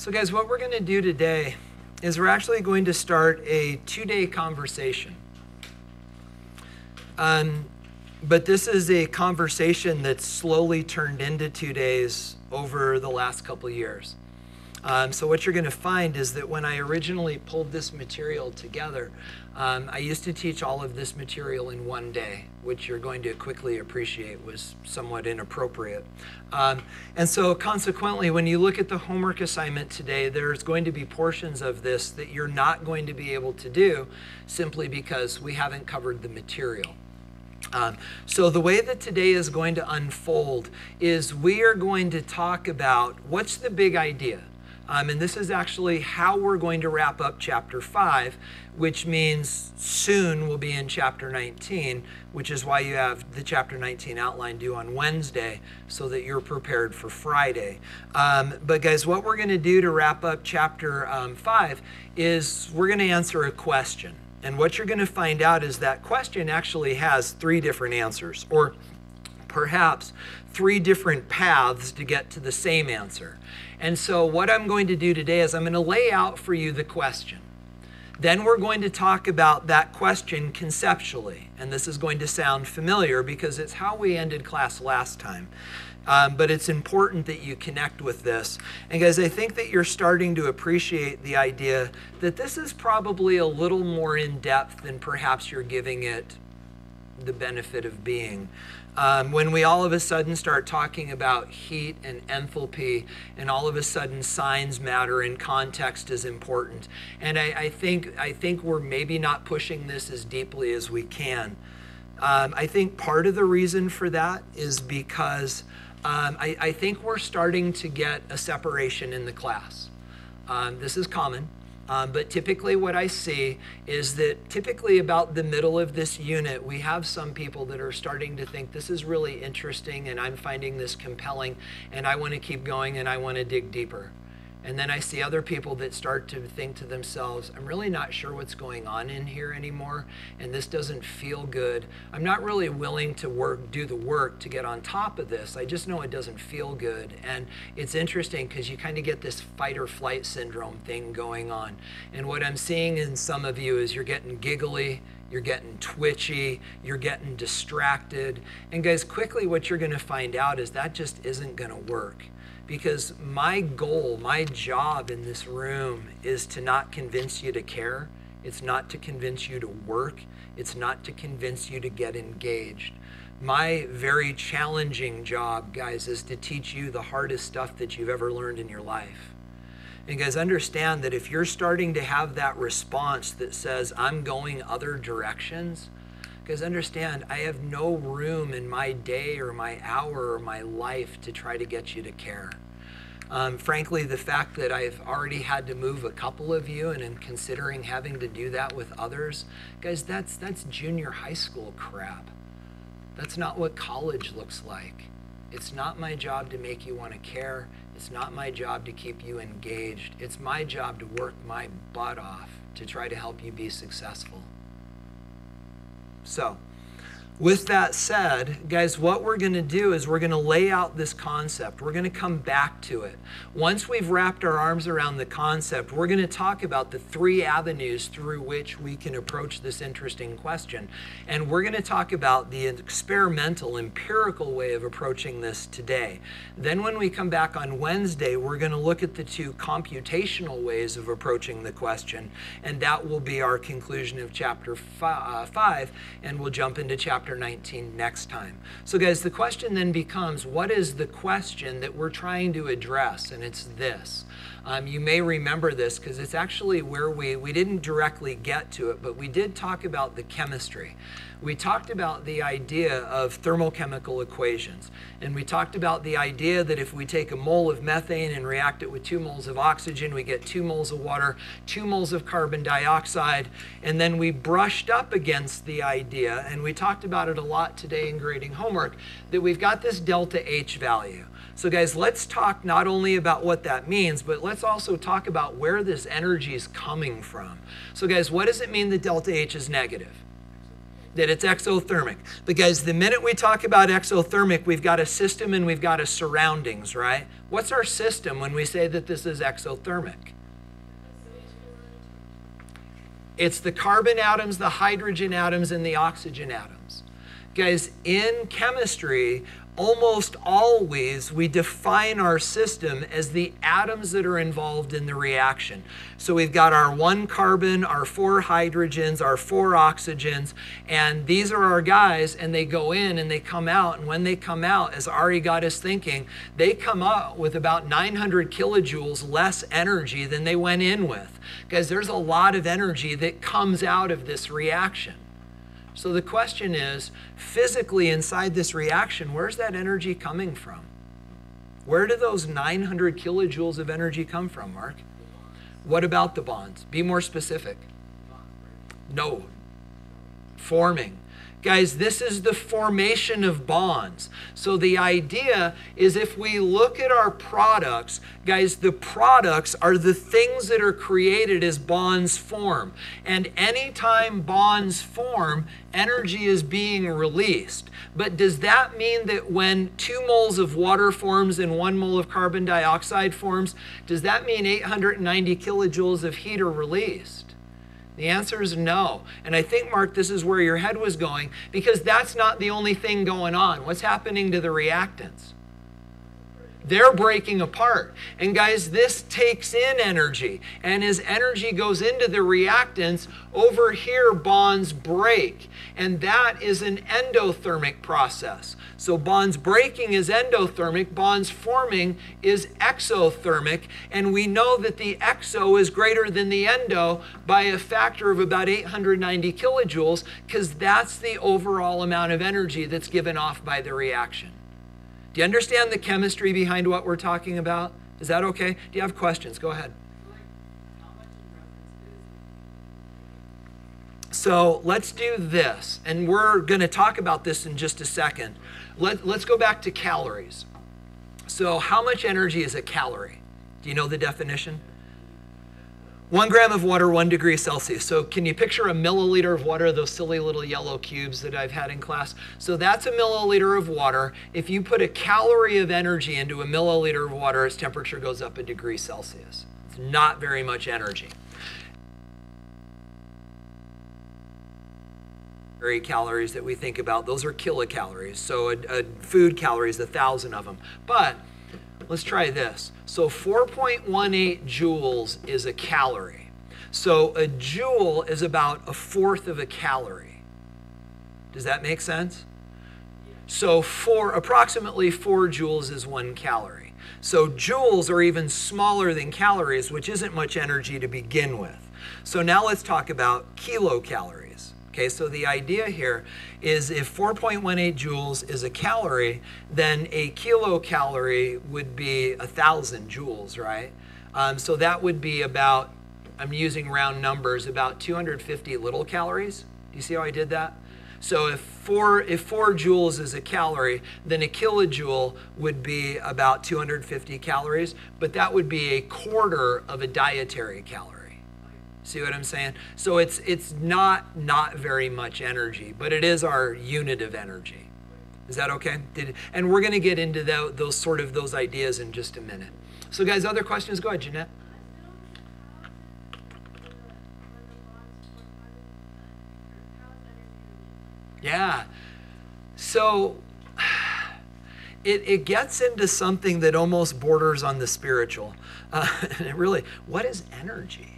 So, guys, what we're going to do today is we're actually going to start a two day conversation. Um, but this is a conversation that's slowly turned into two days over the last couple years. Um, so what you're going to find is that when I originally pulled this material together, um, I used to teach all of this material in one day, which you're going to quickly appreciate was somewhat inappropriate. Um, and so consequently, when you look at the homework assignment today, there's going to be portions of this that you're not going to be able to do simply because we haven't covered the material. Um, so the way that today is going to unfold is we are going to talk about what's the big idea um, and this is actually how we're going to wrap up chapter 5, which means soon we'll be in chapter 19, which is why you have the chapter 19 outline due on Wednesday so that you're prepared for Friday. Um, but, guys, what we're going to do to wrap up chapter um, 5 is we're going to answer a question. And what you're going to find out is that question actually has three different answers, or perhaps three different paths to get to the same answer. And so, what I'm going to do today is I'm going to lay out for you the question. Then we're going to talk about that question conceptually. And this is going to sound familiar because it's how we ended class last time. Um, but it's important that you connect with this. And guys, I think that you're starting to appreciate the idea that this is probably a little more in depth than perhaps you're giving it the benefit of being. Um, when we all of a sudden start talking about heat and enthalpy, and all of a sudden signs matter and context is important. And I, I think I think we're maybe not pushing this as deeply as we can. Um, I think part of the reason for that is because um, I, I, think we're starting to get a separation in the class. Um, this is common. Um, but typically, what I see is that typically about the middle of this unit, we have some people that are starting to think this is really interesting and I'm finding this compelling and I want to keep going and I want to dig deeper. And then I see other people that start to think to themselves, I'm really not sure what's going on in here anymore, and this doesn't feel good. I'm not really willing to work, do the work to get on top of this. I just know it doesn't feel good. And it's interesting because you kind of get this fight or flight syndrome thing going on. And what I'm seeing in some of you is you're getting giggly, you're getting twitchy, you're getting distracted. And guys, quickly what you're going to find out is that just isn't going to work because my goal, my job in this room is to not convince you to care. It's not to convince you to work. It's not to convince you to get engaged. My very challenging job, guys, is to teach you the hardest stuff that you've ever learned in your life. And guys, understand that if you're starting to have that response that says, I'm going other directions, because understand, I have no room in my day or my hour or my life to try to get you to care. Um, frankly, the fact that I've already had to move a couple of you and am considering having to do that with others, guys, that's, that's junior high school crap. That's not what college looks like. It's not my job to make you want to care. It's not my job to keep you engaged. It's my job to work my butt off to try to help you be successful. So, with that said, guys, what we're going to do is we're going to lay out this concept. We're going to come back to it. Once we've wrapped our arms around the concept, we're going to talk about the three avenues through which we can approach this interesting question. And we're going to talk about the experimental, empirical way of approaching this today. Then, when we come back on Wednesday, we're going to look at the two computational ways of approaching the question. And that will be our conclusion of chapter uh, five. And we'll jump into chapter chapter 19 next time. So, guys, the question then becomes what is the question that we're trying to address? And it's this. Um, you may remember this because it's actually where we, we didn't directly get to it, but we did talk about the chemistry we talked about the idea of thermochemical equations. And we talked about the idea that if we take a mole of methane and react it with two moles of oxygen, we get two moles of water, two moles of carbon dioxide. And then we brushed up against the idea, and we talked about it a lot today in grading homework, that we've got this delta H value. So, guys, let's talk not only about what that means, but let's also talk about where this energy is coming from. So, guys, what does it mean that delta H is negative? that it's exothermic. But guys, the minute we talk about exothermic, we've got a system and we've got a surroundings, right? What's our system when we say that this is exothermic? It's the carbon atoms, the hydrogen atoms, and the oxygen atoms. Guys, in chemistry, almost always we define our system as the atoms that are involved in the reaction. So we've got our one carbon, our four hydrogens, our four oxygens, and these are our guys, and they go in and they come out. And when they come out, as Ari got us thinking, they come out with about 900 kilojoules less energy than they went in with. Because there's a lot of energy that comes out of this reaction. So the question is physically inside this reaction, where's that energy coming from? Where do those 900 kilojoules of energy come from, Mark? What about the bonds? Be more specific. No. Forming. Guys, this is the formation of bonds. So the idea is if we look at our products, guys, the products are the things that are created as bonds form. And anytime bonds form, energy is being released. But does that mean that when two moles of water forms and one mole of carbon dioxide forms, does that mean 890 kilojoules of heat are released? The answer is no. And I think, Mark, this is where your head was going because that's not the only thing going on. What's happening to the reactants? They're breaking apart. And guys, this takes in energy. And as energy goes into the reactants, over here bonds break. And that is an endothermic process. So bonds breaking is endothermic, bonds forming is exothermic. And we know that the exo is greater than the endo by a factor of about 890 kilojoules because that's the overall amount of energy that's given off by the reaction. Do you understand the chemistry behind what we're talking about? Is that okay? Do you have questions? Go ahead. So let's do this, and we're going to talk about this in just a second. Let, let's go back to calories. So, how much energy is a calorie? Do you know the definition? One gram of water, one degree Celsius. So can you picture a milliliter of water, those silly little yellow cubes that I've had in class? So that's a milliliter of water. If you put a calorie of energy into a milliliter of water, its temperature goes up a degree Celsius. It's not very much energy. calories that we think about, those are kilocalories. So a, a food calories, a thousand of them. But Let's try this. So 4.18 joules is a calorie. So a joule is about a fourth of a calorie. Does that make sense? So four, approximately four joules is one calorie. So joules are even smaller than calories, which isn't much energy to begin with. So now let's talk about kilocalories. Okay, so the idea here is if 4.18 joules is a calorie, then a kilocalorie would be a thousand joules, right? Um, so that would be about, I'm using round numbers, about 250 little calories. Do you see how I did that? So if four, if four joules is a calorie, then a kilojoule would be about 250 calories, but that would be a quarter of a dietary calorie. See what I'm saying? So it's it's not not very much energy, but it is our unit of energy. Is that okay? Did, and we're going to get into the, those sort of those ideas in just a minute. So guys, other questions? Go ahead, Jeanette. Yeah. So it, it gets into something that almost borders on the spiritual. Uh, really, what is energy?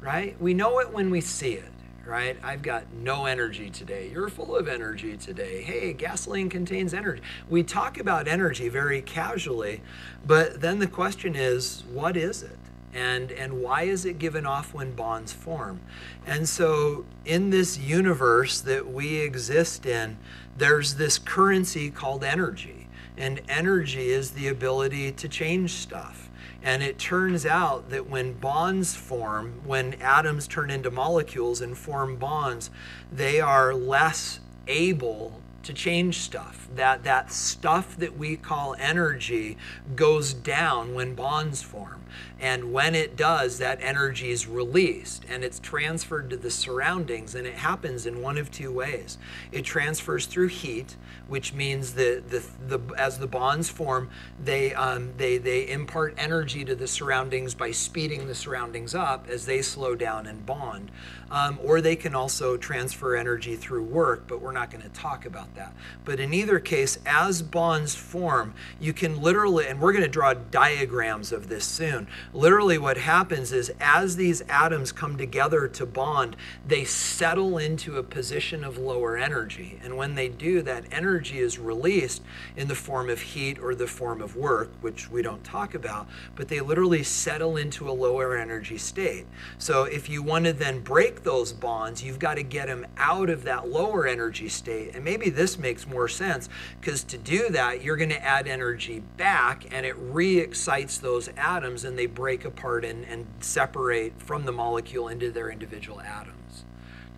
Right? We know it when we see it, right? I've got no energy today. You're full of energy today. Hey, gasoline contains energy. We talk about energy very casually, but then the question is, what is it? And, and why is it given off when bonds form? And so, in this universe that we exist in, there's this currency called energy. And energy is the ability to change stuff. And it turns out that when bonds form, when atoms turn into molecules and form bonds, they are less able to change stuff. That that stuff that we call energy goes down when bonds form. And when it does, that energy is released and it's transferred to the surroundings. And it happens in one of two ways. It transfers through heat, which means that the, the, as the bonds form, they, um, they, they impart energy to the surroundings by speeding the surroundings up as they slow down and bond. Um, or they can also transfer energy through work, but we're not going to talk about that. But in either case, as bonds form, you can literally, and we're going to draw diagrams of this soon. Literally, what happens is as these atoms come together to bond, they settle into a position of lower energy. And when they do, that energy is released in the form of heat or the form of work, which we don't talk about, but they literally settle into a lower energy state. So if you want to then those bonds, you've got to get them out of that lower energy state. And maybe this makes more sense because to do that, you're going to add energy back and it re excites those atoms and they break apart and, and separate from the molecule into their individual atoms.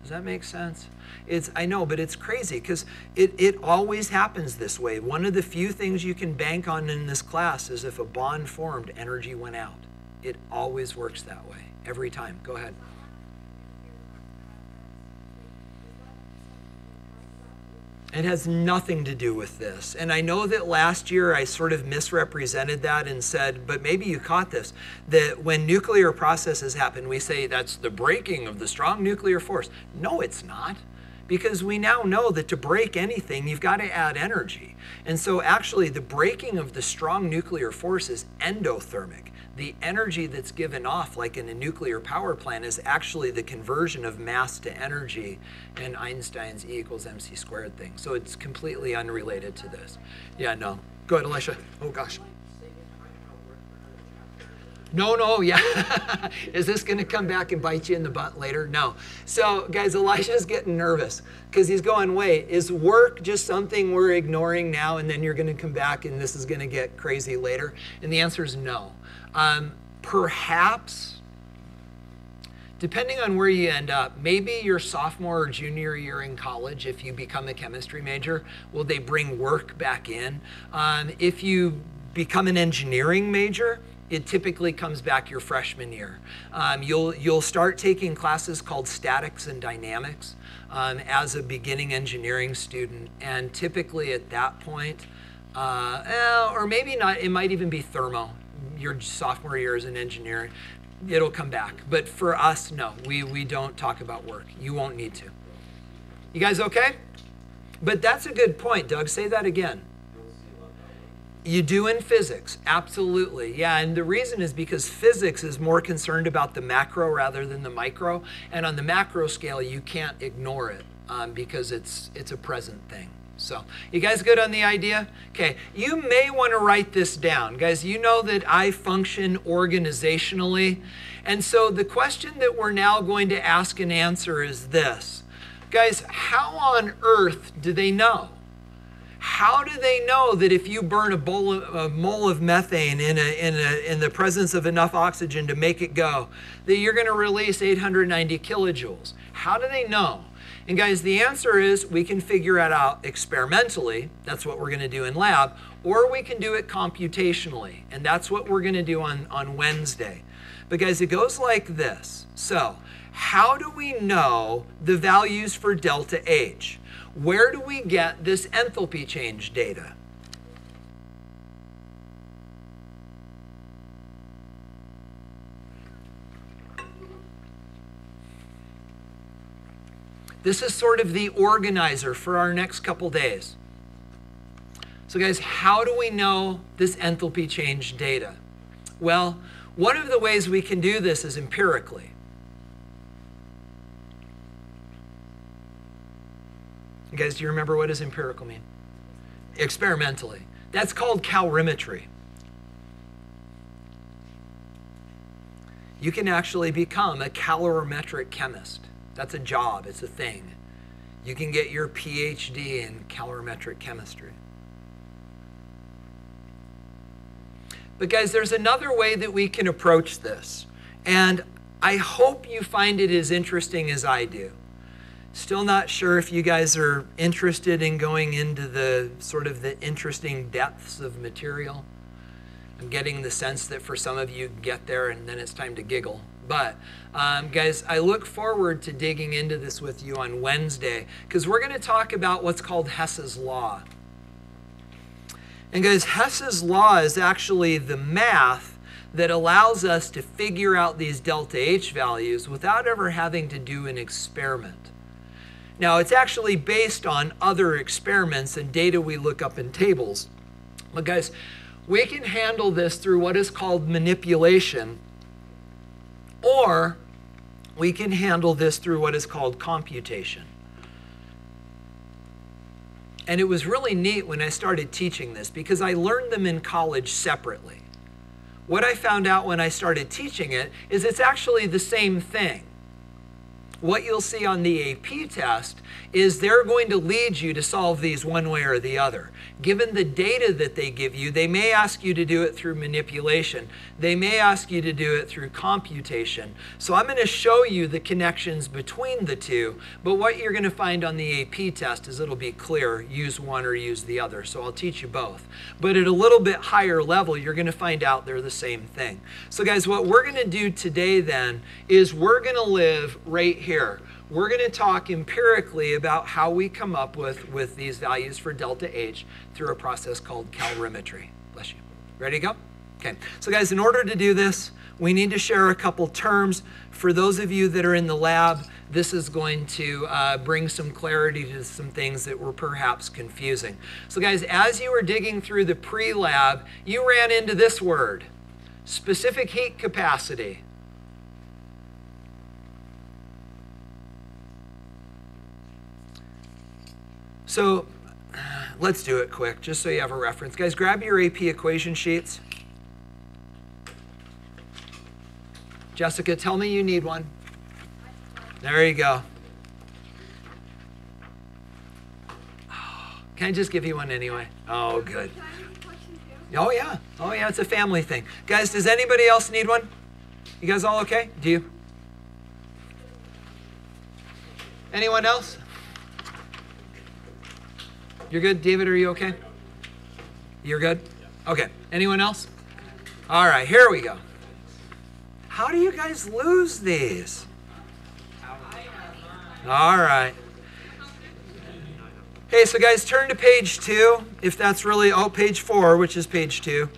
Does that make sense? It's I know, but it's crazy because it, it always happens this way. One of the few things you can bank on in this class is if a bond formed, energy went out. It always works that way every time. Go ahead. It has nothing to do with this. And I know that last year I sort of misrepresented that and said, but maybe you caught this, that when nuclear processes happen, we say that's the breaking of the strong nuclear force. No, it's not. Because we now know that to break anything, you've got to add energy. And so, actually, the breaking of the strong nuclear force is endothermic the energy that's given off, like in a nuclear power plant, is actually the conversion of mass to energy in Einstein's E equals mc squared thing. So it's completely unrelated to this. Yeah, no. Go ahead, Elisha. Oh, gosh. No, no, yeah. Is this going to come back and bite you in the butt later? No. So, guys, Elisha's getting nervous because he's going, wait, is work just something we're ignoring now and then you're going to come back and this is going to get crazy later? And the answer is no. Um, perhaps, depending on where you end up, maybe your sophomore or junior year in college, if you become a chemistry major, will they bring work back in? Um, if you become an engineering major, it typically comes back your freshman year. Um, you'll, you'll start taking classes called statics and dynamics um, as a beginning engineering student. And typically at that point, uh, eh, or maybe not, it might even be thermo your sophomore year as an engineer, it'll come back. But for us, no, we, we don't talk about work. You won't need to. You guys okay? But that's a good point, Doug. Say that again. You do in physics, absolutely. Yeah, and the reason is because physics is more concerned about the macro rather than the micro. And on the macro scale, you can't ignore it um, because it's, it's a present thing. So, you guys good on the idea? Okay, you may want to write this down. Guys, you know that I function organizationally. And so the question that we're now going to ask and answer is this. Guys, how on earth do they know? How do they know that if you burn a, bowl of, a mole of methane in, a, in, a, in the presence of enough oxygen to make it go, that you're going to release 890 kilojoules? How do they know? And guys, the answer is we can figure it out experimentally. That's what we're going to do in lab. Or we can do it computationally. And that's what we're going to do on, on Wednesday. But guys, it goes like this. So how do we know the values for delta H? Where do we get this enthalpy change data? This is sort of the organizer for our next couple days. So, guys, how do we know this enthalpy change data? Well, one of the ways we can do this is empirically. You guys, do you remember what does empirical mean? Experimentally. That's called calorimetry. You can actually become a calorimetric chemist. That's a job, it's a thing. You can get your PhD in calorimetric chemistry. But, guys, there's another way that we can approach this. And I hope you find it as interesting as I do. Still not sure if you guys are interested in going into the sort of the interesting depths of material. I'm getting the sense that for some of you get there and then it's time to giggle. But um, guys, I look forward to digging into this with you on Wednesday because we're going to talk about what's called Hess's Law. And guys, Hess's Law is actually the math that allows us to figure out these delta H values without ever having to do an experiment. Now, it's actually based on other experiments and data we look up in tables. But, guys, we can handle this through what is called manipulation, or we can handle this through what is called computation. And it was really neat when I started teaching this because I learned them in college separately. What I found out when I started teaching it is it's actually the same thing what you'll see on the AP test is they're going to lead you to solve these one way or the other. Given the data that they give you, they may ask you to do it through manipulation. They may ask you to do it through computation. So I'm going to show you the connections between the two, but what you're going to find on the AP test is it'll be clear, use one or use the other. So I'll teach you both. But at a little bit higher level, you're going to find out they're the same thing. So guys, what we're going to do today then is we're going to live right here we're going to talk empirically about how we come up with, with these values for delta H through a process called calorimetry. Bless you. Ready to go? Okay. So guys, in order to do this, we need to share a couple terms. For those of you that are in the lab, this is going to uh, bring some clarity to some things that were perhaps confusing. So guys, as you were digging through the pre-lab, you ran into this word, specific heat capacity. So let's do it quick, just so you have a reference. Guys, grab your AP equation sheets. Jessica, tell me you need one. There you go. Can I just give you one anyway? Oh, good. Oh, yeah. Oh, yeah, it's a family thing. Guys, does anybody else need one? You guys all okay? Do you? Anyone else? You're good? David, are you okay? You're good? Okay. Anyone else? All right, here we go. How do you guys lose these? All right. Okay, so guys, turn to page two, if that's really, oh, page four, which is page two,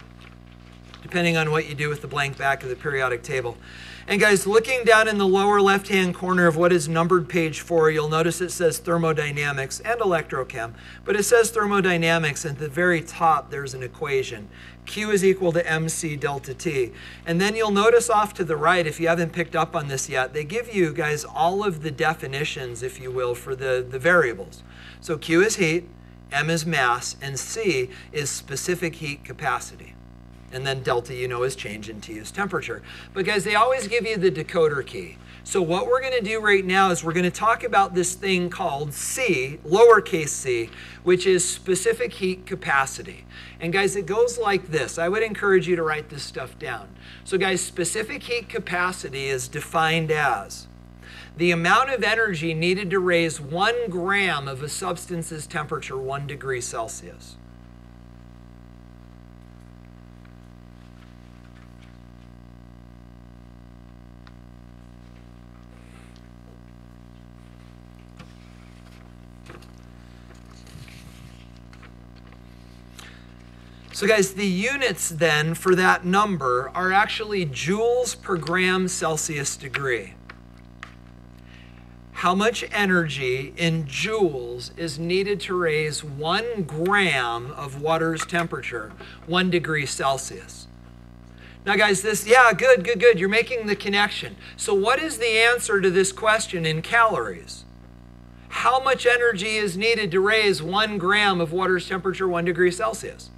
depending on what you do with the blank back of the periodic table. And guys, looking down in the lower left-hand corner of what is numbered page four, you'll notice it says thermodynamics and electrochem, but it says thermodynamics, and at the very top there's an equation. Q is equal to mc delta T. And then you'll notice off to the right, if you haven't picked up on this yet, they give you guys all of the definitions, if you will, for the, the variables. So Q is heat, M is mass, and C is specific heat capacity and then delta you know is change in T is temperature. But guys, they always give you the decoder key. So what we're going to do right now is we're going to talk about this thing called C, lowercase c, which is specific heat capacity. And guys, it goes like this. I would encourage you to write this stuff down. So guys, specific heat capacity is defined as the amount of energy needed to raise one gram of a substance's temperature one degree Celsius. So guys, the units then for that number are actually joules per gram Celsius degree. How much energy in joules is needed to raise one gram of water's temperature, one degree Celsius? Now, guys, this, yeah, good, good, good. You're making the connection. So, what is the answer to this question in calories? How much energy is needed to raise one gram of water's temperature, one degree Celsius?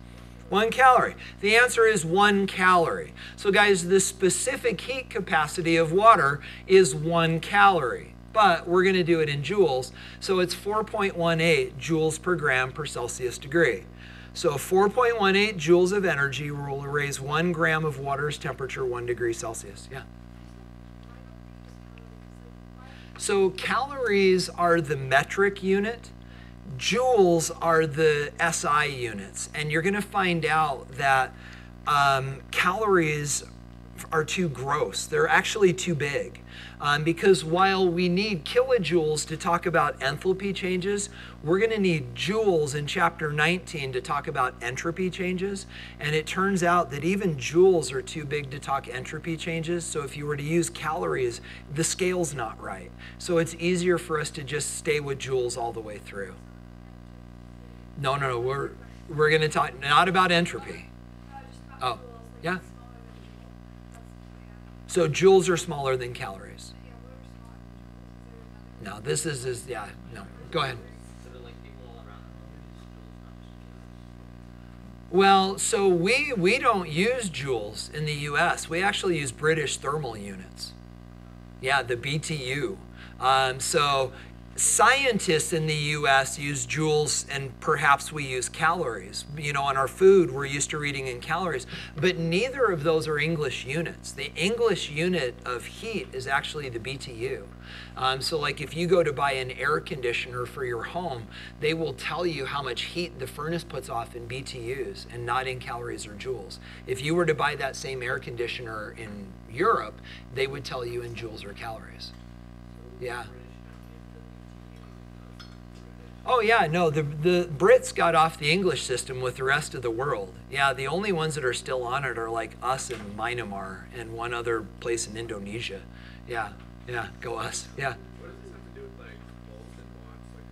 One calorie. The answer is one calorie. So, guys, the specific heat capacity of water is one calorie. But we're going to do it in joules. So it's 4.18 joules per gram per Celsius degree. So 4.18 joules of energy will raise one gram of water's temperature one degree Celsius. Yeah. So calories are the metric unit, joules are the SI units. And you're going to find out that um, calories are too gross. They're actually too big. Um, because while we need kilojoules to talk about enthalpy changes, we're going to need joules in chapter 19 to talk about entropy changes. And it turns out that even joules are too big to talk entropy changes. So if you were to use calories, the scale's not right. So it's easier for us to just stay with joules all the way through. No, no, no. We're, we're going to talk not about entropy. Oh, yeah. So joules are smaller than calories. No, this is, is yeah, no. Go ahead. Well, so we we don't use joules in the U.S. We actually use British thermal units. Yeah, the BTU. Um, so scientists in the US use joules and perhaps we use calories. You know, on our food, we're used to reading in calories, but neither of those are English units. The English unit of heat is actually the BTU. Um, so, like if you go to buy an air conditioner for your home, they will tell you how much heat the furnace puts off in BTUs and not in calories or joules. If you were to buy that same air conditioner in Europe, they would tell you in joules or calories. Yeah. Oh yeah, no, the the Brits got off the English system with the rest of the world. Yeah, the only ones that are still on it are like us in Myanmar and one other place in Indonesia. Yeah, yeah, go us. Yeah. What does this have to do with like volts and watts, like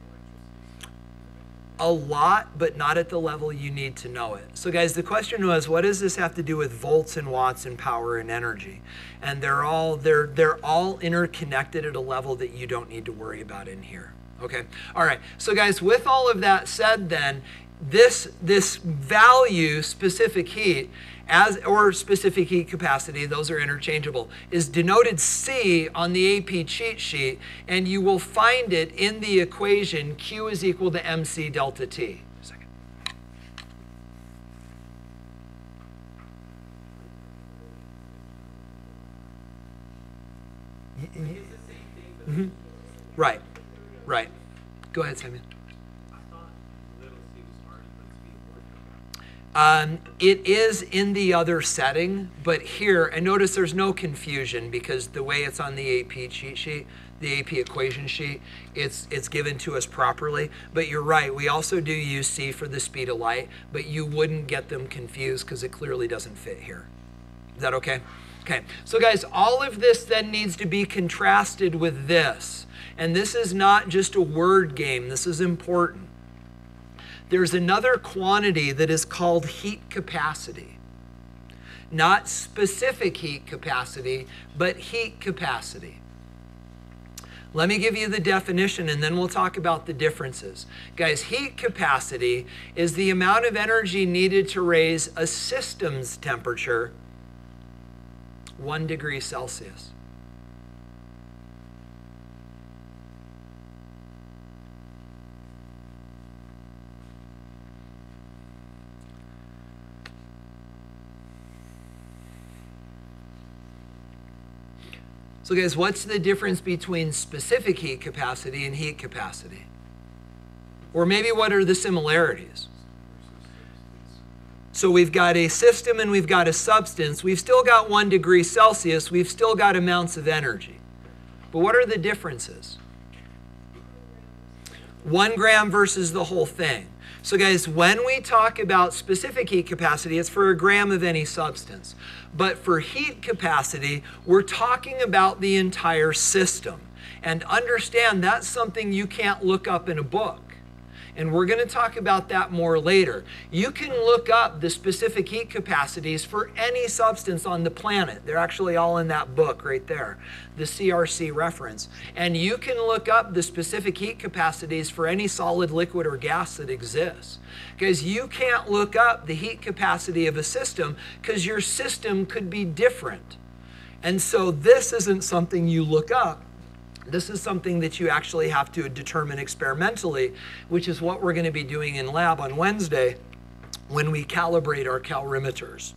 electricity? A lot, but not at the level you need to know it. So, guys, the question was, what does this have to do with volts and watts and power and energy? And they're all they're they're all interconnected at a level that you don't need to worry about in here. Okay. All right. So, guys, with all of that said, then this this value specific heat as or specific heat capacity those are interchangeable is denoted c on the ap cheat sheet and you will find it in the equation q is equal to mc delta t Second. It's the same thing, but Mhm. right right go ahead simon I thought little c was already put to be important. Um, it is in the other setting, but here, and notice there's no confusion because the way it's on the AP cheat sheet, the AP equation sheet, it's it's given to us properly. But you're right, we also do use C for the speed of light, but you wouldn't get them confused because it clearly doesn't fit here. Is that okay? Okay, so guys, all of this then needs to be contrasted with this. And this is not just a word game, this is important there's another quantity that is called heat capacity. Not specific heat capacity, but heat capacity. Let me give you the definition and then we'll talk about the differences. Guys, heat capacity is the amount of energy needed to raise a system's temperature one degree Celsius. So, guys, what's the difference between specific heat capacity and heat capacity? Or maybe what are the similarities? So, we've got a system and we've got a substance. We've still got one degree Celsius. We've still got amounts of energy. But what are the differences? One gram versus the whole thing. So, guys, when we talk about specific heat capacity, it's for a gram of any substance. But for heat capacity, we're talking about the entire system. And understand that's something you can't look up in a book. And we're going to talk about that more later. You can look up the specific heat capacities for any substance on the planet. They're actually all in that book right there, the CRC reference. And you can look up the specific heat capacities for any solid, liquid, or gas that exists. Because you can't look up the heat capacity of a system because your system could be different. And so this isn't something you look up. This is something that you actually have to determine experimentally, which is what we're going to be doing in lab on Wednesday when we calibrate our calorimeters.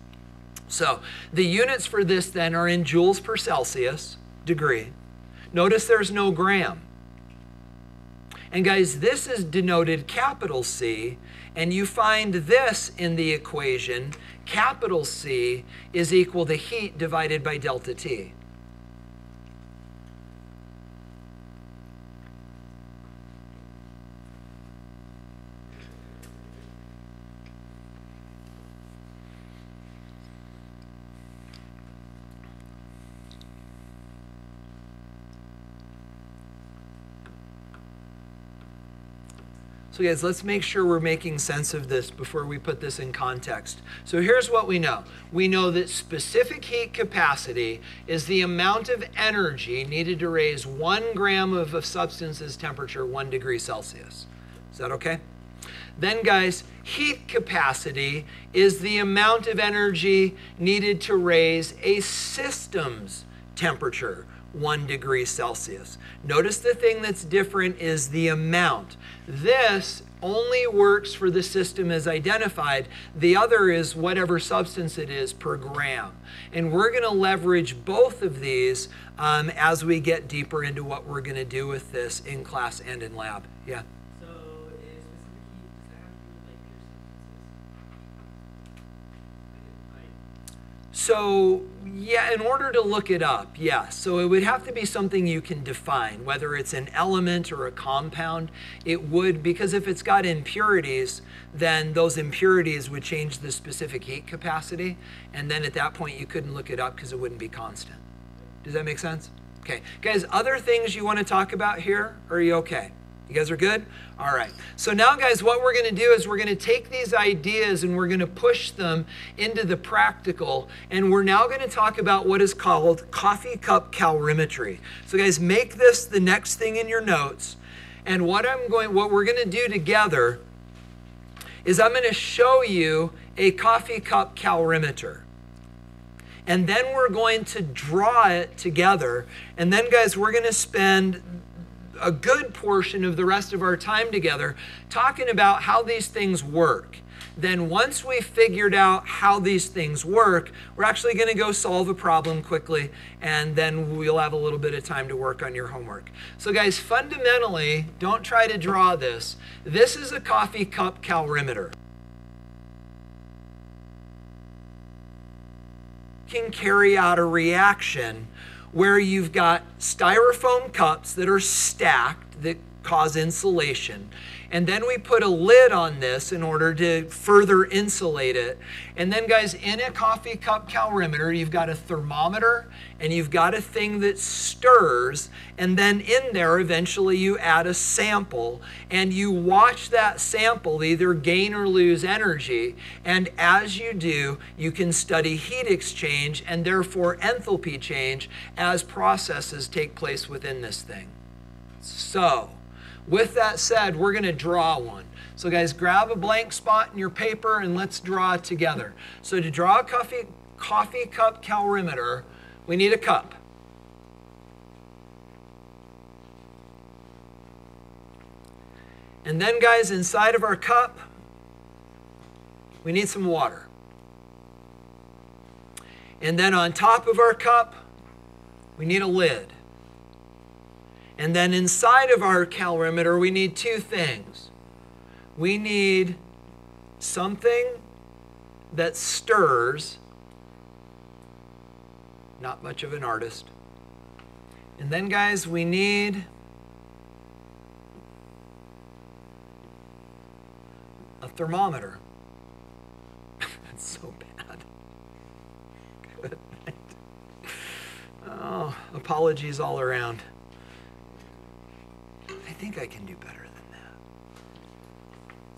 So the units for this then are in joules per Celsius degree. Notice there's no gram. And guys, this is denoted capital C, and you find this in the equation, capital C is equal to heat divided by delta T. So, guys, let's make sure we're making sense of this before we put this in context. So, here's what we know we know that specific heat capacity is the amount of energy needed to raise one gram of a substance's temperature one degree Celsius. Is that okay? Then, guys, heat capacity is the amount of energy needed to raise a system's temperature one degree Celsius. Notice the thing that's different is the amount. This only works for the system as identified. The other is whatever substance it is per gram. And we're going to leverage both of these um, as we get deeper into what we're going to do with this in class and in lab. Yeah. So, yeah, in order to look it up, yes. So it would have to be something you can define, whether it's an element or a compound. It would, because if it's got impurities, then those impurities would change the specific heat capacity. And then at that point, you couldn't look it up because it wouldn't be constant. Does that make sense? Okay. Guys, other things you want to talk about here? Are you okay? You guys are good? All right. So now, guys, what we're going to do is we're going to take these ideas and we're going to push them into the practical. And we're now going to talk about what is called coffee cup calorimetry. So, guys, make this the next thing in your notes. And what I'm going, what we're going to do together is I'm going to show you a coffee cup calorimeter and then we're going to draw it together. And then, guys, we're going to spend a good portion of the rest of our time together talking about how these things work. Then, once we've figured out how these things work, we're actually going to go solve a problem quickly, and then we'll have a little bit of time to work on your homework. So, guys, fundamentally, don't try to draw this. This is a coffee cup calorimeter. Can carry out a reaction where you've got styrofoam cups that are stacked that cause insulation. And then we put a lid on this in order to further insulate it. And then, guys, in a coffee cup calorimeter, you've got a thermometer and you've got a thing that stirs. And then in there, eventually, you add a sample and you watch that sample either gain or lose energy. And as you do, you can study heat exchange and therefore enthalpy change as processes take place within this thing. So, with that said, we're going to draw one. So, guys, grab a blank spot in your paper and let's draw together. So, to draw a coffee, coffee cup calorimeter, we need a cup. And then, guys, inside of our cup, we need some water. And then on top of our cup, we need a lid. And then inside of our calorimeter, we need two things. We need something that stirs, not much of an artist. And then, guys, we need a thermometer. That's so bad. Oh, apologies all around. I think I can do better than that.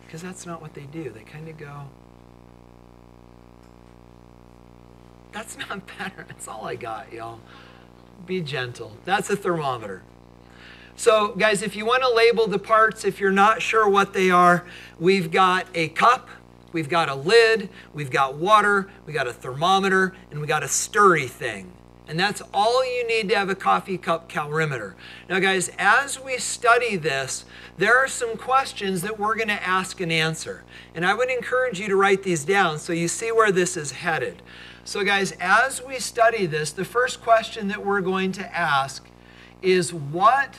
Because that's not what they do. They kind of go, that's not better. That's all I got, y'all. Be gentle. That's a thermometer. So, guys, if you want to label the parts, if you're not sure what they are, we've got a cup, we've got a lid, we've got water, we got a thermometer, and we got a stirry thing. And that's all you need to have a coffee cup calorimeter. Now, guys, as we study this, there are some questions that we're going to ask and answer. And I would encourage you to write these down so you see where this is headed. So, guys, as we study this, the first question that we're going to ask is what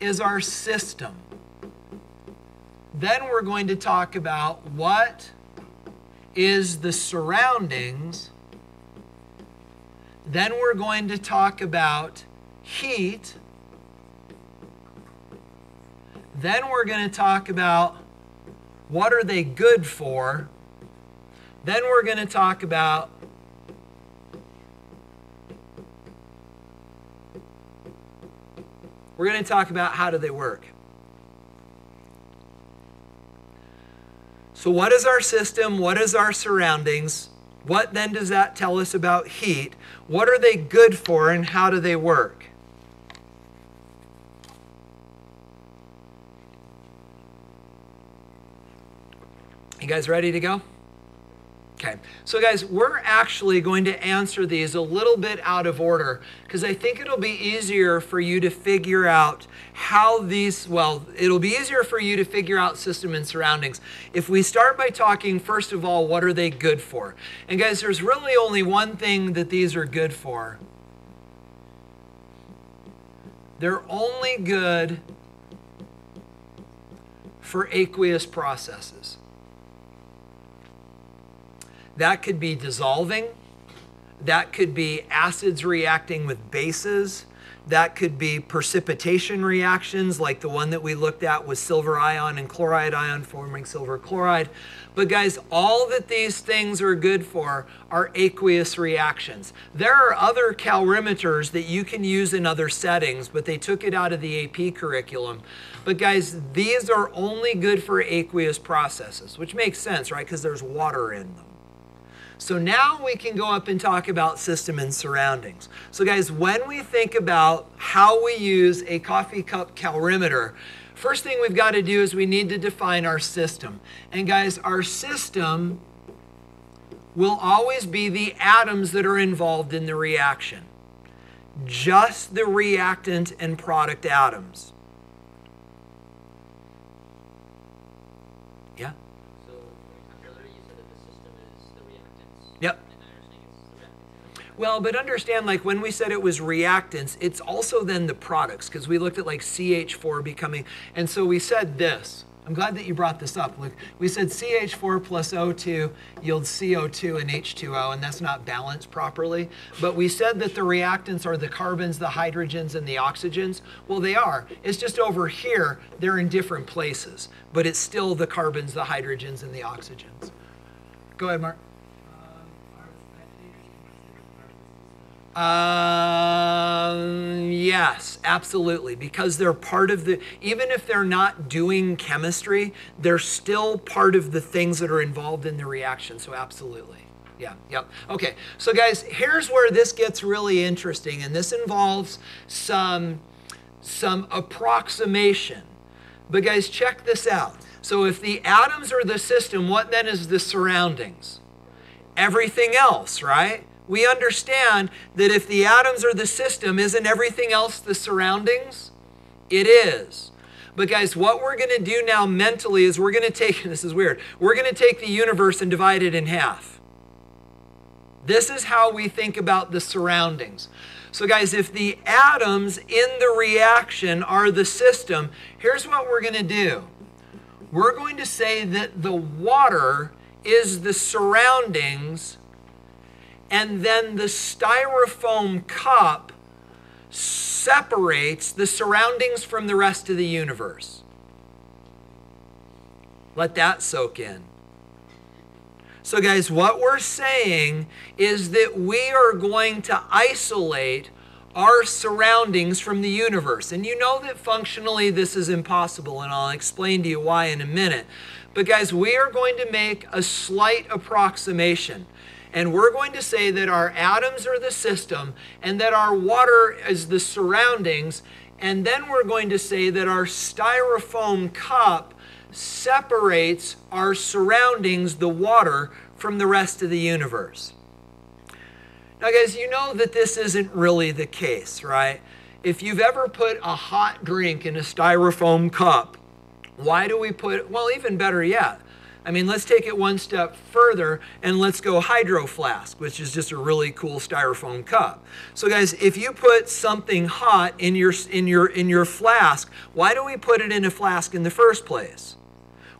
is our system? Then we're going to talk about what is the surroundings. Then we're going to talk about heat. Then we're going to talk about what are they good for. Then we're going to talk about We're going to talk about how do they work. So, what is our system? What is our surroundings? What then does that tell us about heat? What are they good for and how do they work? You guys ready to go? Okay, so guys, we're actually going to answer these a little bit out of order because I think it'll be easier for you to figure out how these, well, it'll be easier for you to figure out system and surroundings if we start by talking, first of all, what are they good for? And guys, there's really only one thing that these are good for. They're only good for aqueous processes. That could be dissolving. That could be acids reacting with bases. That could be precipitation reactions like the one that we looked at with silver ion and chloride ion forming silver chloride. But guys, all that these things are good for are aqueous reactions. There are other calorimeters that you can use in other settings, but they took it out of the AP curriculum. But guys, these are only good for aqueous processes, which makes sense, right? Because there's water in them. So now we can go up and talk about system and surroundings. So guys, when we think about how we use a coffee cup calorimeter, first thing we've got to do is we need to define our system. And guys, our system will always be the atoms that are involved in the reaction. Just the reactant and product atoms. Yeah? So when we talked earlier, you said that the system is the reactants. Yep. Well, but understand, like when we said it was reactants, it's also then the products because we looked at like CH4 becoming, and so we said this. I'm glad that you brought this up. Look, we said CH4 plus O2 yields CO2 and H2O, and that's not balanced properly. But we said that the reactants are the carbons, the hydrogens, and the oxygens. Well, they are. It's just over here, they're in different places, but it's still the carbons, the hydrogens, and the oxygens. Go ahead, Mark. Um, are spectators considered part of the system? Um, yes, absolutely. Because they're part of the, even if they're not doing chemistry, they're still part of the things that are involved in the reaction. So, absolutely. Yeah, yep. Okay, so guys, here's where this gets really interesting, and this involves some, some approximation. But, guys, check this out. So, if the atoms are the system, what then is the surroundings? everything else, right? We understand that if the atoms are the system, isn't everything else the surroundings? It is. But guys, what we're going to do now mentally is we're going to take, this is weird, we're going to take the universe and divide it in half. This is how we think about the surroundings. So, guys, if the atoms in the reaction are the system, here's what we're going to do we're going to say that the water is the surroundings, and then the styrofoam cup separates the surroundings from the rest of the universe. Let that soak in. So, guys, what we're saying is that we are going to isolate our surroundings from the universe. And you know that functionally this is impossible, and I'll explain to you why in a minute. But, guys, we are going to make a slight approximation. And we're going to say that our atoms are the system and that our water is the surroundings. And then we're going to say that our styrofoam cup separates our surroundings, the water, from the rest of the universe. Now, guys, you know that this isn't really the case, right? If you've ever put a hot drink in a styrofoam cup, why do we put, well, even better yet, I mean, let's take it one step further and let's go hydro flask, which is just a really cool styrofoam cup. So guys, if you put something hot in your in your in your flask, why do we put it in a flask in the first place?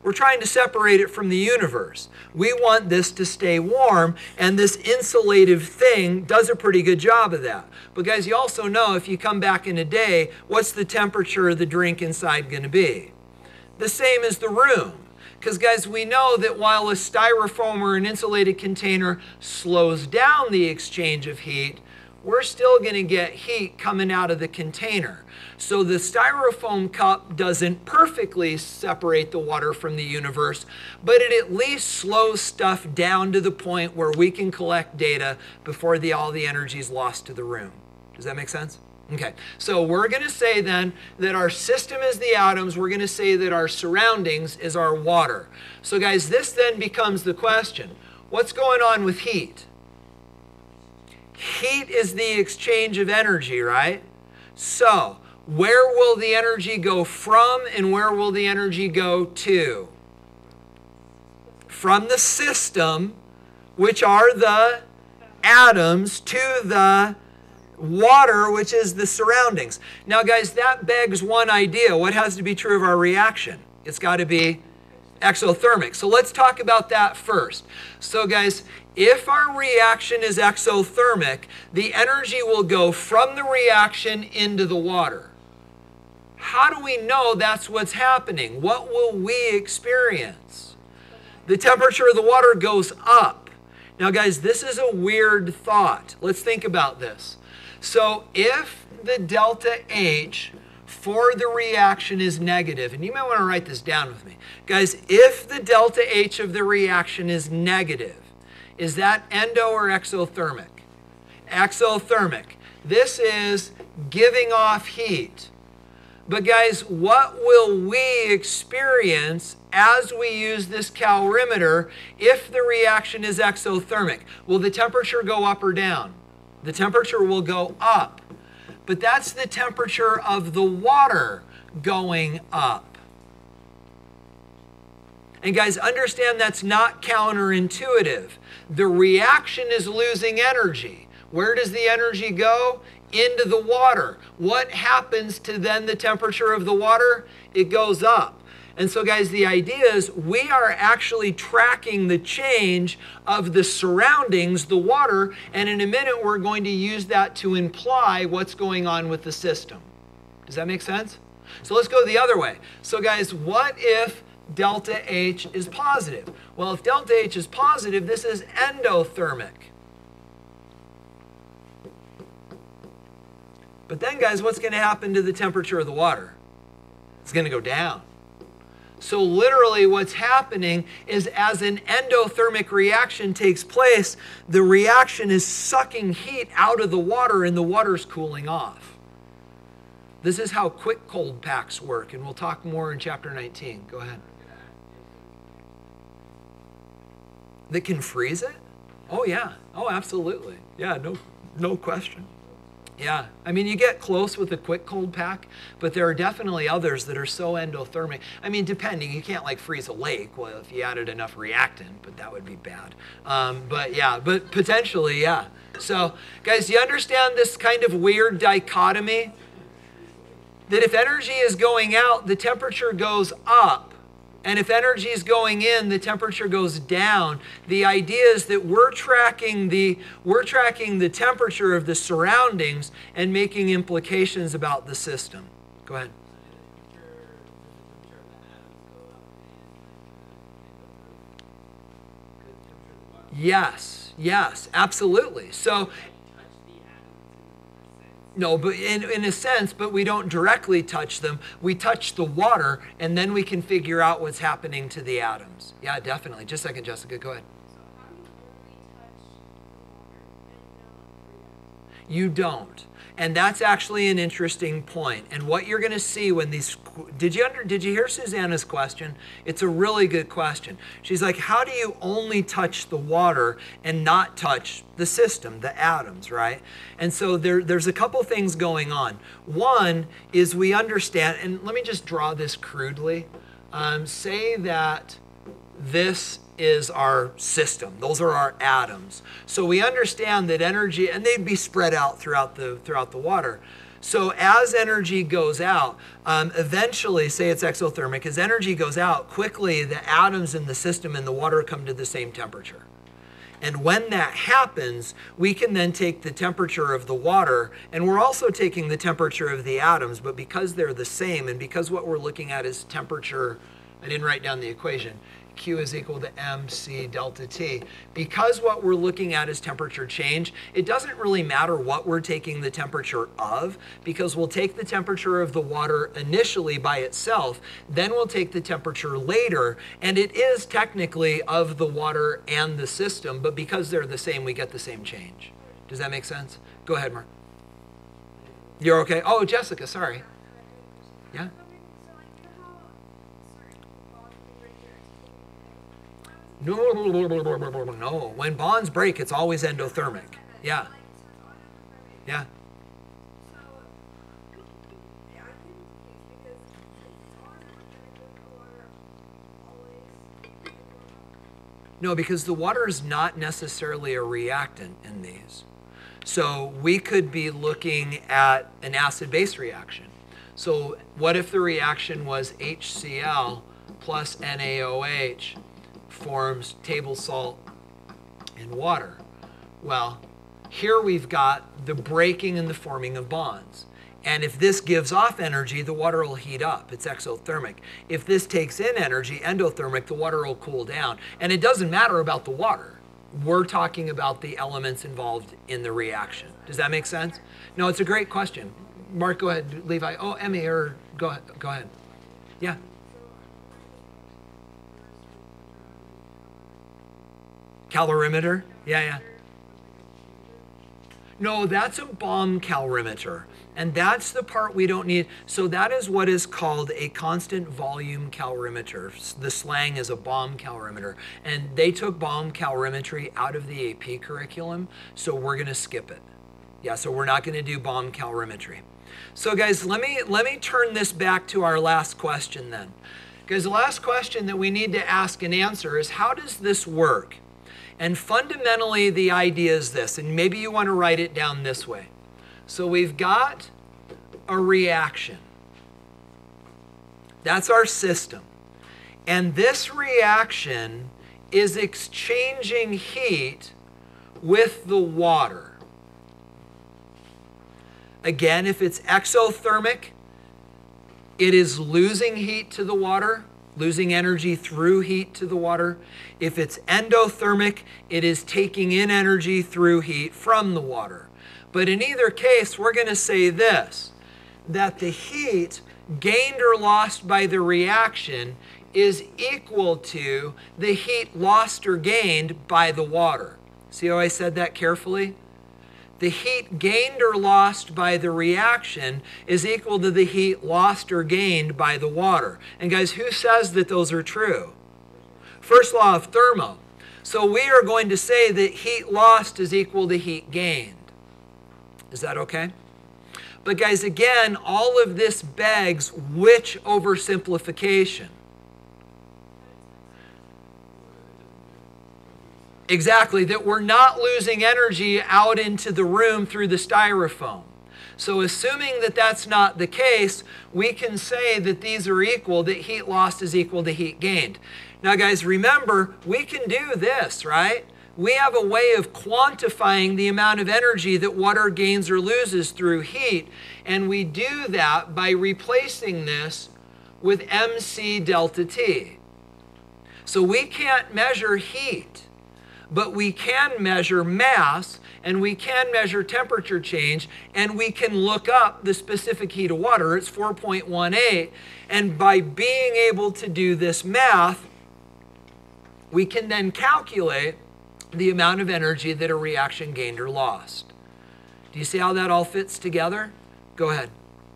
We're trying to separate it from the universe. We want this to stay warm, and this insulative thing does a pretty good job of that. But, guys, you also know if you come back in a day, what's the temperature of the drink inside going to be? The same as the room. Because, guys, we know that while a styrofoam or an insulated container slows down the exchange of heat, we're still going to get heat coming out of the container. So the styrofoam cup doesn't perfectly separate the water from the universe, but it at least slows stuff down to the point where we can collect data before the, all the energy is lost to the room. Does that make sense? Okay, so we're going to say then that our system is the atoms. We're going to say that our surroundings is our water. So, guys, this then becomes the question what's going on with heat? Heat is the exchange of energy, right? So, where will the energy go from and where will the energy go to? From the system, which are the atoms, to the water, which is the surroundings. Now, guys, that begs one idea. What has to be true of our reaction? It's got to be exothermic. So let's talk about that first. So, guys, if our reaction is exothermic, the energy will go from the reaction into the water. How do we know that's what's happening? What will we experience? The temperature of the water goes up. Now, guys, this is a weird thought. Let's think about this. So, if the delta H for the reaction is negative, and you might want to write this down with me. Guys, if the delta H of the reaction is negative, is that endo or exothermic? Exothermic. This is giving off heat. But, guys, what will we experience as we use this calorimeter if the reaction is exothermic? Will the temperature go up or down? The temperature will go up. But that's the temperature of the water going up. And guys, understand that's not counterintuitive. The reaction is losing energy. Where does the energy go? Into the water. What happens to then the temperature of the water? It goes up. And so, guys, the idea is we are actually tracking the change of the surroundings, the water, and in a minute we're going to use that to imply what's going on with the system. Does that make sense? So let's go the other way. So, guys, what if delta H is positive? Well, if delta H is positive, this is endothermic. But then, guys, what's going to happen to the temperature of the water? It's going to go down. So, literally, what's happening is as an endothermic reaction takes place, the reaction is sucking heat out of the water and the water's cooling off. This is how quick cold packs work, and we'll talk more in chapter 19. Go ahead. That can freeze it? Oh, yeah. Oh, absolutely. Yeah, no, no question. Yeah, I mean, you get close with a quick cold pack, but there are definitely others that are so endothermic. I mean, depending, you can't like freeze a lake. Well, if you added enough reactant, but that would be bad. Um, but yeah, but potentially, yeah. So, guys, you understand this kind of weird dichotomy? That if energy is going out, the temperature goes up. And if energy is going in, the temperature goes down. The idea is that we're tracking the we're tracking the temperature of the surroundings and making implications about the system. Go ahead. Yes, yes, absolutely. So no, but in, in a sense, but we don't directly touch them. We touch the water, and then we can figure out what's happening to the atoms. Yeah, definitely. Just a second, Jessica. Go ahead. You don't. And that's actually an interesting point. And what you're going to see when these did you under, did you hear Susanna's question? It's a really good question. She's like, how do you only touch the water and not touch the system, the atoms, right? And so there, there's a couple things going on. One is we understand, and let me just draw this crudely. Um, say that this is our system. Those are our atoms. So we understand that energy, and they'd be spread out throughout the throughout the water. So as energy goes out, um, eventually, say it's exothermic, as energy goes out, quickly the atoms in the system and the water come to the same temperature. And when that happens, we can then take the temperature of the water, and we're also taking the temperature of the atoms, but because they're the same, and because what we're looking at is temperature, I didn't write down the equation. Q is equal to mc delta T. Because what we're looking at is temperature change, it doesn't really matter what we're taking the temperature of, because we'll take the temperature of the water initially by itself, then we'll take the temperature later, and it is technically of the water and the system, but because they're the same, we get the same change. Does that make sense? Go ahead, Mark. You're okay? Oh, Jessica, sorry. Yeah? No. When bonds break, it's always endothermic. Yeah, yeah. No, because the water is not necessarily a reactant in these. So we could be looking at an acid base reaction. So, what if the reaction was HCl plus NaOH forms table salt and water? Well, here we've got the breaking and the forming of bonds. And if this gives off energy, the water will heat up. It's exothermic. If this takes in energy, endothermic, the water will cool down. And it doesn't matter about the water. We're talking about the elements involved in the reaction. Does that make sense? No, it's a great question. Mark, go ahead. Levi. Oh, Emmy, or go ahead. Go ahead. Yeah. Calorimeter? Yeah, yeah. No, that's a bomb calorimeter. And that's the part we don't need. So that is what is called a constant volume calorimeter. The slang is a bomb calorimeter. And they took bomb calorimetry out of the AP curriculum, so we're going to skip it. Yeah, so we're not going to do bomb calorimetry. So guys, let me let me turn this back to our last question then. Because the last question that we need to ask and answer is how does this work? And fundamentally the idea is this, and maybe you want to write it down this way. So we've got a reaction. That's our system. And this reaction is exchanging heat with the water. Again, if it's exothermic, it is losing heat to the water, losing energy through heat to the water. If it's endothermic, it is taking in energy through heat from the water. But in either case, we're going to say this that the heat gained or lost by the reaction is equal to the heat lost or gained by the water. See how I said that carefully? The heat gained or lost by the reaction is equal to the heat lost or gained by the water. And guys, who says that those are true? First law of thermo. So we are going to say that heat lost is equal to heat gained. Is that okay? But guys, again, all of this begs which oversimplification? Exactly, that we're not losing energy out into the room through the styrofoam. So, assuming that that's not the case, we can say that these are equal, that heat lost is equal to heat gained. Now, guys, remember, we can do this, right? we have a way of quantifying the amount of energy that water gains or loses through heat. And we do that by replacing this with mc delta T. So we can't measure heat, but we can measure mass and we can measure temperature change and we can look up the specific heat of water. It's 4.18. And by being able to do this math, we can then calculate the amount of energy that a reaction gained or lost. Do you see how that all fits together? Go ahead.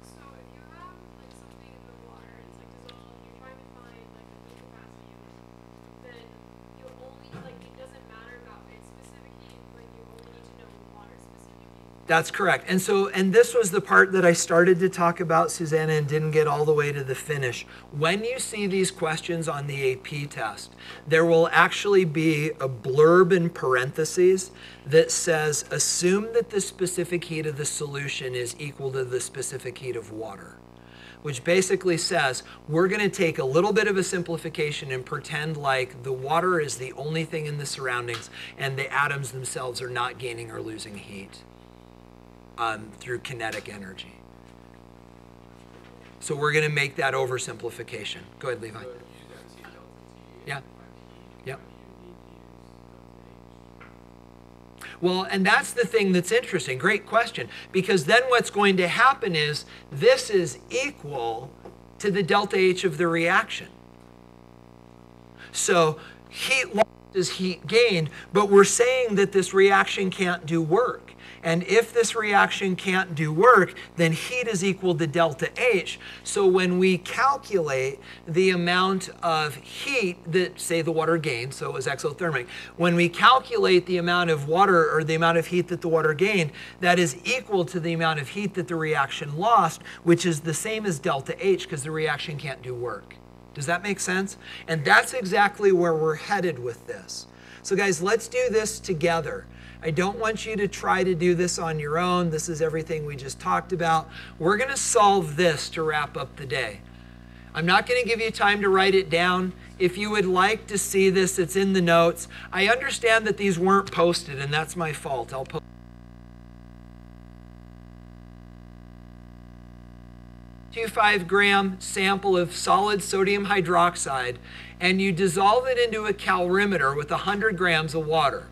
So if you have like something in the water, it's like dissolved, you're trying to find like the heat capacity of it, then you only like it doesn't matter about its specific heat, like you only need to know water specific heat. That's correct. And so, and this was the part that I started to talk about, Susanna, and didn't get all the way to the finish. When you see these questions on the AP test, there will actually be a blurb in parentheses that says, assume that the specific heat of the solution is equal to the specific heat of water. Which basically says we're going to take a little bit of a simplification and pretend like the water is the only thing in the surroundings and the atoms themselves are not gaining or losing heat um, through kinetic energy. So we're going to make that oversimplification. Go ahead, Levi. So if you use MC delta T. Yeah. and P, Yep. you need to use delta H. Well, and that's the thing that's interesting. Great question. Because then what's going to happen is this is equal to the delta H of the reaction. So heat lost is heat gained, but we're saying that this reaction can't do work. And if this reaction can't do work, then heat is equal to delta H. So when we calculate the amount of heat that, say, the water gained, so it was exothermic, when we calculate the amount of water or the amount of heat that the water gained, that is equal to the amount of heat that the reaction lost, which is the same as delta H because the reaction can't do work. Does that make sense? And that's exactly where we're headed with this. So, guys, let's do this together. I don't want you to try to do this on your own. This is everything we just talked about. We're going to solve this to wrap up the day. I'm not going to give you time to write it down. If you would like to see this, it's in the notes. I understand that these weren't posted, and that's my fault. I'll post. Five gram sample of solid sodium hydroxide and you dissolve it into a calorimeter with 100 grams of water.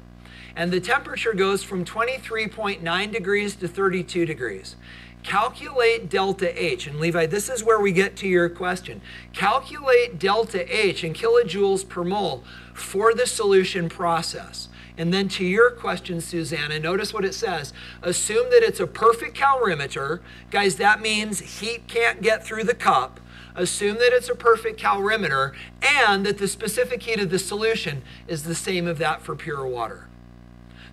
And the temperature goes from 23.9 degrees to 32 degrees. Calculate delta H. And Levi, this is where we get to your question. Calculate delta H in kilojoules per mole for the solution process. And then to your question, Susanna, notice what it says. Assume that it's a perfect calorimeter. Guys, that means heat can't get through the cup. Assume that it's a perfect calorimeter and that the specific heat of the solution is the same of that for pure water.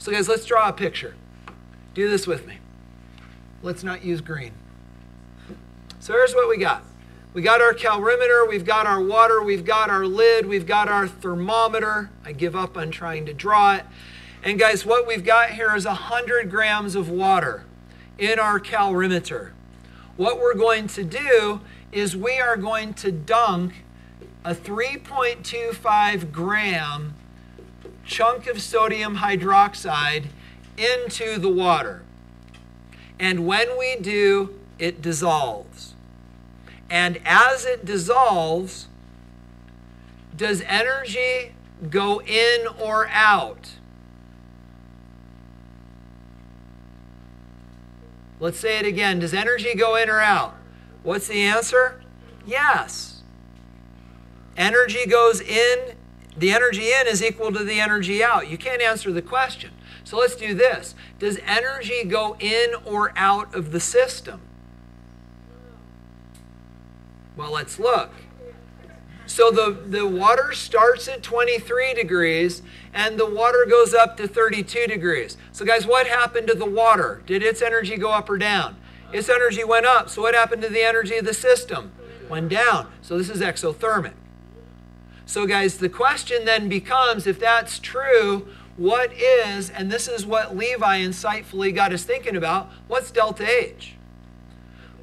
So, guys, let's draw a picture. Do this with me. Let's not use green. So, here's what we got we got our calorimeter, we've got our water, we've got our lid, we've got our thermometer. I give up on trying to draw it. And, guys, what we've got here is 100 grams of water in our calorimeter. What we're going to do is we are going to dunk a 3.25 gram chunk of sodium hydroxide into the water. And when we do, it dissolves. And as it dissolves, does energy go in or out? Let's say it again. Does energy go in or out? What's the answer? Yes. Energy goes in, the energy in is equal to the energy out. You can't answer the question. So let's do this. Does energy go in or out of the system? Well, let's look. So the, the water starts at 23 degrees and the water goes up to 32 degrees. So, guys, what happened to the water? Did its energy go up or down? Its energy went up. So, what happened to the energy of the system? Went down. So, this is exothermic. So, guys, the question then becomes if that's true, what is, and this is what Levi insightfully got us thinking about, what's delta H?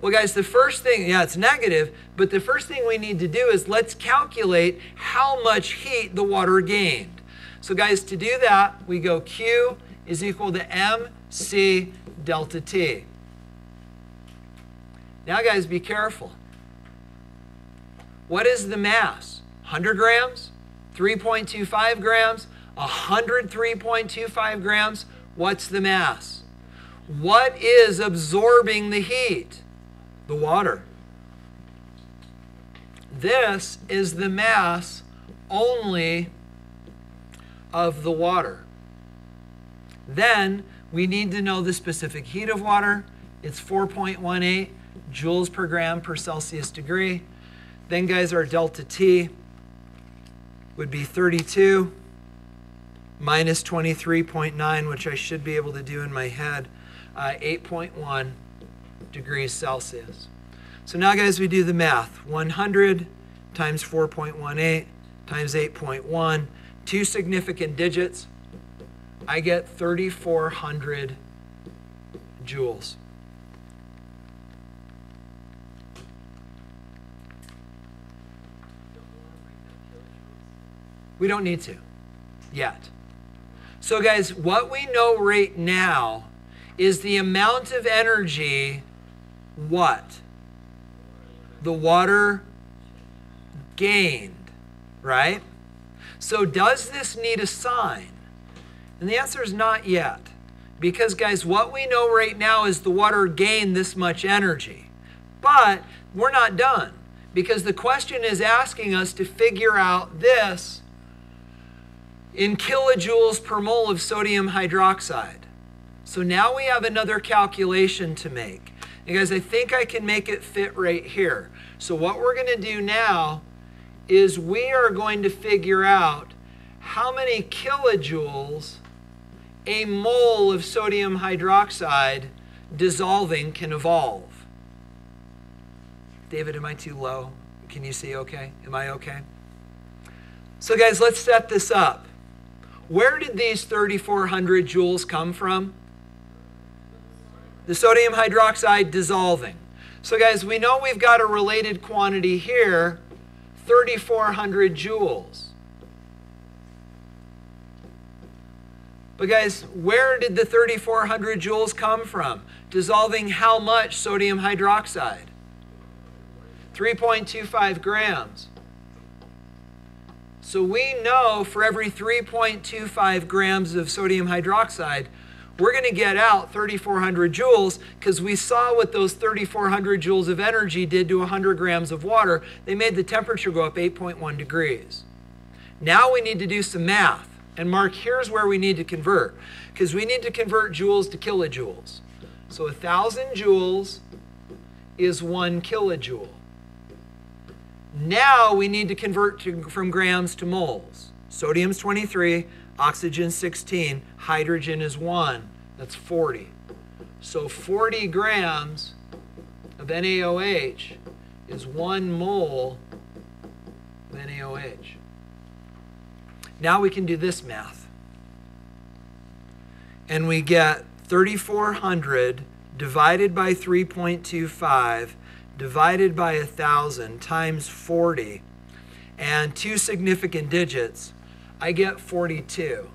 Well, guys, the first thing, yeah, it's negative, but the first thing we need to do is let's calculate how much heat the water gained. So, guys, to do that, we go Q is equal to mc delta T. Now, guys, be careful. What is the mass? 100 grams? 3.25 grams? 103.25 grams? What's the mass? What is absorbing the heat? The water. This is the mass only of the water. Then we need to know the specific heat of water. It's 4.18 joules per gram per Celsius degree. Then, guys, our delta T would be 32. minus 23.9, which I should be able to do in my head, uh, 8.1 degrees Celsius. So now, guys, we do the math 100 times 4.18 times 8.1, two significant digits. I get 3,400 joules. We don't need to yet. So, guys, what we know right now is the amount of energy what? The water gained, right? So, does this need a sign? And the answer is not yet. Because, guys, what we know right now is the water gained this much energy. But we're not done because the question is asking us to figure out this in kilojoules per mole of sodium hydroxide. So now we have another calculation to make. And guys, I think I can make it fit right here. So what we're going to do now is we are going to figure out how many kilojoules a mole of sodium hydroxide dissolving can evolve. David, am I too low? Can you see okay? Am I okay? So, guys, let's set this up. Where did these 3,400 joules come from? The sodium hydroxide dissolving. So, guys, we know we've got a related quantity here 3,400 joules. But, guys, where did the 3,400 joules come from? Dissolving how much sodium hydroxide? 3.25 grams. So we know for every 3.25 grams of sodium hydroxide, we're going to get out 3,400 joules because we saw what those 3,400 joules of energy did to 100 grams of water. They made the temperature go up 8.1 degrees. Now we need to do some math. And Mark, here's where we need to convert because we need to convert joules to kilojoules. So 1,000 joules is one kilojoule. Now we need to convert to, from grams to moles. Sodium's 23, oxygen 16, hydrogen is 1. That's 40. So 40 grams of NaOH is 1 mole of NaOH. Now we can do this math. And we get 3,400 divided by 3.25 divided by 1,000 times 40 and two significant digits, I get 42.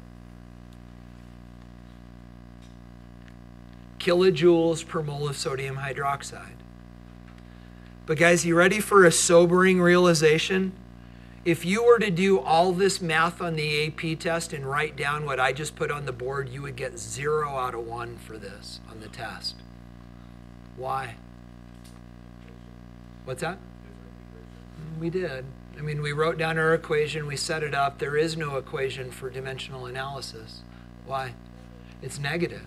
Kilojoules per mole of sodium hydroxide. But, guys, you ready for a sobering realization? If you were to do all this math on the AP test and write down what I just put on the board, you would get zero out of one for this on the test. Why? What's that? We did. I mean, we wrote down our equation, we set it up. There is no equation for dimensional analysis. Why? It's negative.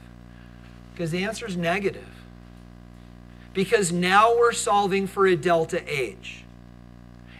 Because the answer is negative. Because now we're solving for a delta H.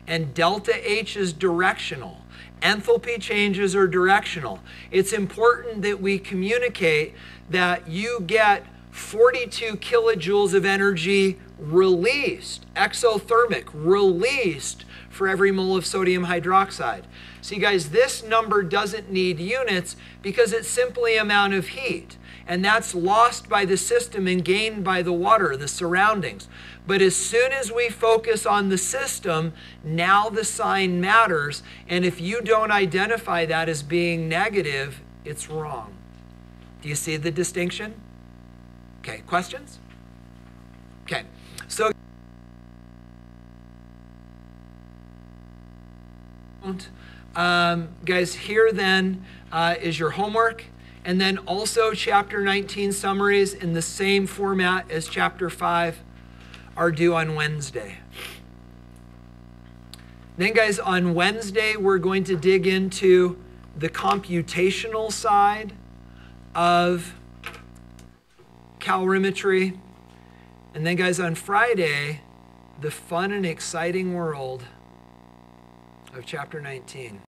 And delta H is directional. Enthalpy changes are directional. It's important that we communicate that you get 42 kilojoules of energy released, exothermic, released for every mole of sodium hydroxide. See, guys, this number doesn't need units because it's simply amount of heat. And that's lost by the system and gained by the water, the surroundings. But as soon as we focus on the system, now the sign matters. And if you don't identify that as being negative, it's wrong. Do you see the distinction? Okay, questions? Okay, so um, guys, here then uh, is your homework. And then also chapter 19 summaries in the same format as chapter 5 are due on Wednesday. Then, guys, on Wednesday, we're going to dig into the computational side of calorimetry. And then, guys, on Friday, the fun and exciting world of chapter 19.